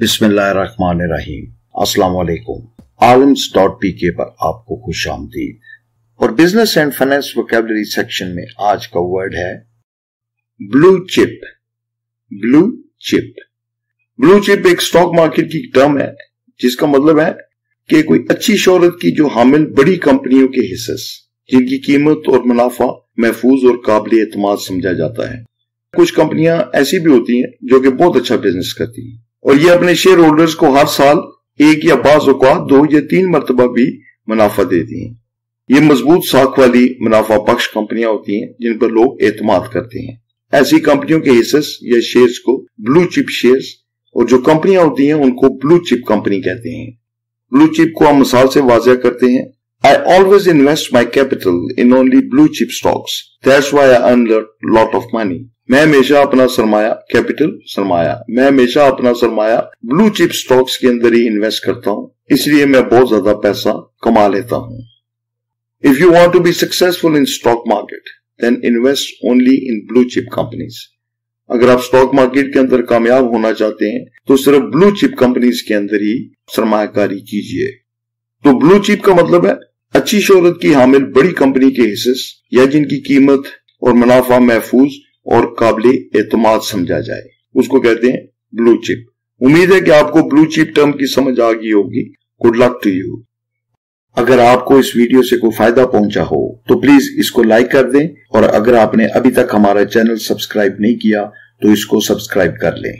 बिस्मिल्लाहिर्रहमानिर्रहीम। अस्सलाम वालेकुम आलम्स डॉट पी के पर आपको खुश आमदीद। और business and finance vocabulary section में आज का वर्ड है blue chip. Blue chip. Blue chip एक स्टॉक मार्केट की टर्म है, जिसका मतलब है कि कोई अच्छी शोहरत की जो हामिल बड़ी कंपनियों के हिस्से जिनकी कीमत और मुनाफा महफूज और काबिल एतमाद समझा जाता है। कुछ कंपनियाँ ऐसी भी होती हैं जो कि बहुत अच्छा बिज़नेस करती हैं। और ये अपने शेयर होल्डर्स को हर साल एक या बाज अवकात दो या तीन मरतबा भी मुनाफा देती हैं। ये मज़बूत साख वाली मुनाफा पक्ष कंपनियाँ होती हैं, जिन पर लोग एतमाद करते हैं। ऐसी कंपनियों के हिस्से या शेयर्स को ब्लू चिप शेयर्स और जो कंपनियाँ होती हैं, उनको ब्लू चिप कंपनी कहते हैं। ब्लू चिप को हम मिसाल से वाजिया करते हैं। I always invest my capital in only blue chip stocks that's why I earn lot of money मैं हमेशा अपना सरमाया कैपिटल सरमाया। मैं हमेशा अपना सरमाया ब्लू चिप स्टॉक्स के अंदर ही इन्वेस्ट करता हूँ। इसलिए मैं बहुत ज़्यादा पैसा कमा लेता हूँ। If you want to be successful in stock market then invest only in blue chip companies अगर आप स्टॉक मार्केट के अंदर कामयाब होना चाहते हैं तो सिर्फ़ ब्लू चिप कंपनीज़ के अंदर ही सरमाकारी कीजिए। तो ब्लू चिप का मतलब है, अच्छी शोहरत की हामिल बड़ी कंपनी के हिस्से या जिनकी कीमत और मुनाफा महफूज और काबिल एतमाद समझा जाए। उसको कहते हैं ब्लू चिप उम्मीद है कि आपको ब्लू चिप टर्म की समझ आ गई होगी। गुड लक टू यू अगर आपको इस वीडियो से कोई फ़ायदा पहुँचा हो तो प्लीज़ इसको लाइक कर दें। और अगर आपने अभी तक हमारा चैनल सब्सक्राइब नहीं किया तो इसको सब्सक्राइब कर लें।